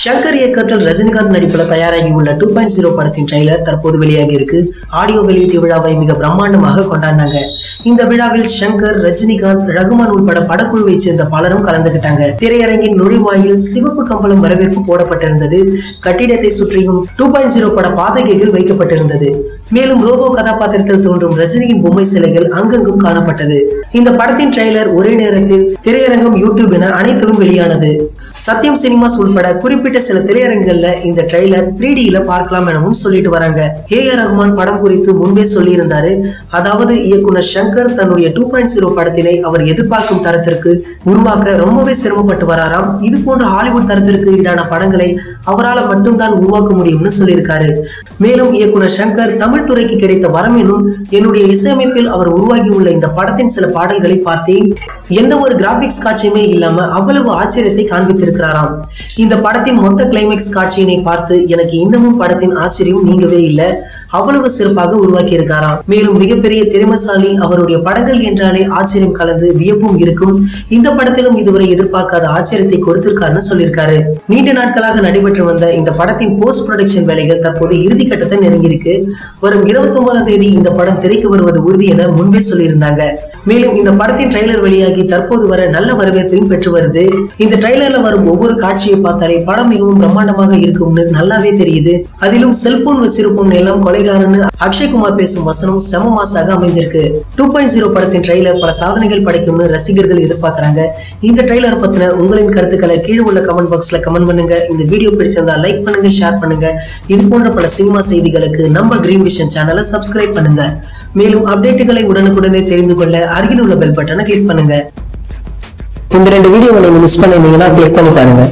ஷங்கர் இயக்கத்தில் ரஜினிகாந்த் நடிப்பில் தயாராகி உள்ள டூ பாயிண்ட் ஜீரோ oh படத்தின் ட்ரெய்லர் தற்போது வெளியாகி இருக்கு. ஆடியோ வெளியீட்டு விழாவை மிக பிரம்மாண்டமாக கொண்டாடினாங்க. இந்த விழாவில் ஷங்கர் ரஜினிகாந்த் ரகுமான் உட்பட படக்குழுவை சேர்ந்த பலரும் கலந்துகிட்டாங்க. திரையரங்கின் நுழைவாயில் சிவப்பு கம்பளம் வரவேற்பு போடப்பட்டிருந்தது. கட்டிடத்தை சுற்றியும் டூ பாயிண்ட் ஜீரோ பட பாதகைகள் வைக்கப்பட்டிருந்தது. மேலும் ரோபோ கதாபாத்திரத்தில் தோன்றும் ரஜினியின் பொம்மை சிலைகள் அங்கங்கும் காணப்பட்டது. இந்த படத்தின் ட்ரெய்லர் ஒரே நேரத்தில் திரையரங்கம் யூடியூப் என அனைத்திலும் வெளியானது. சத்யம் சினிமாஸ் உள்பட குறிப்பிட்ட சில திரையரங்குகள்ல இந்த ட்ரெய்லர் த்ரீ டில பார்க்கலாம் எனவும் சொல்லிட்டு வராங்க. ஏ ஆர் ரஹ்மான் படம் குறித்து முன்பே சொல்லியிருந்தாரு. அதாவது இயக்குனர் சங்கர் தன்னுடைய டூ பாயிண்ட் ஜீரோ படத்தினை அவர் எதிர்பார்க்கும் தரத்திற்கு உருவாக்க ரொம்பவே சிரமப்பட்டு வராராம். இது போன்ற ஹாலிவுட் தரத்திற்கு ஈடான படங்களை அவரால் மட்டும்தான் உருவாக்க முடியும்னு சொல்லியிருக்காரு. மேலும் இயக்குனர் சங்கர் தமிழ் துறைக்கு கிடைத்த வரமேனும் என்னுடைய இசையமைப்பில் அவர் உருவாகியுள்ள இந்த படத்தின் சில பாடல்களை பார்த்தேன். எந்த ஒரு கிராபிக்ஸ் காட்சியுமே இல்லாம அவ்வளவு ஆச்சரியத்தை காண்பித்திருக்கிறாராம் இந்த படத்தின் மொத்த கிளைமேக்ஸ் காட்சியினை பார்த்து எனக்கு இன்னமும் படத்தின் ஆச்சரியம் நீங்கவே இல்லை. அவ்வளவு சிறப்பாக உருவாக்கி இருக்காராம் மேலும் மிகப்பெரிய திறமைசாலி அவருடைய படங்கள் என்றாலே ஆச்சரியம் கலந்து வியப்பும் இருக்கும். இந்த படத்திலும் இதுவரை எதிர்பார்க்காத ஆச்சரியத்தை கொடுத்திருக்காருன்னு சொல்லியிருக்காரு. நீண்ட நாட்களாக நடைபெற்று வந்த இந்த படத்தின் போஸ்ட் ப்ரொடக்ஷன் வேலைகள் தற்போது இறுதி கட்டத்தை நெருங்கியிருக்கு. வரும் இருபத்தி ஒன்பதாம் தேதி இந்த படம் திரைக்கு வருவது உறுதி என முன்பே சொல்லியிருந்தாங்க. மேலும் இந்த படத்தின் ட்ரெய்லர் வெளியாகி தற்போது வர நல்ல வரவேற்பையும் பெற்று வருது. இந்த ட்ரெய்லர்ல வரும் ஒவ்வொரு காட்சியை பார்த்தாலே படம் மிகவும் பிரம்மாண்டமாக இருக்கும்னு நல்லாவே தெரியுது. அதிலும் செல்போன் வச்சிருப்போம் எல்லாம் கொலை கொலைகாரன்னு அக்ஷய்குமார் பேசும் வசனம் செம மாசாக அமைஞ்சிருக்கு டூ பாயிண்ட் ஜீரோ படத்தின் ட்ரெய்லர் பல சாதனைகள் படைக்கும்னு ரசிகர்கள் எதிர்பார்க்கறாங்க. இந்த ட்ரெய்லர் பத்தின உங்களின் கருத்துக்களை கீழே உள்ள கமெண்ட் பாக்ஸ்ல கமெண்ட் பண்ணுங்க. இந்த வீடியோ பிடிச்சிருந்தா லைக் பண்ணுங்க ஷேர் பண்ணுங்க. இது போன்ற பல சினிமா செய்திகளுக்கு நம்ம கிரீன் விஷன் சேனலை சப்ஸ்கிரைப் பண்ணுங்க. மேலும் அப்டேட்டுகளை உடனுக்குடனே தெரிந்து கொள்ள அருகில் உள்ள பெல் பட்டனை கிளிக் பண்ணுங்க. இந்த ரெண்டு வீடியோ நீங்க மிஸ் பண்ணிருந்தீங்கன்னா கிளிக் பண்ணி பாருங்க.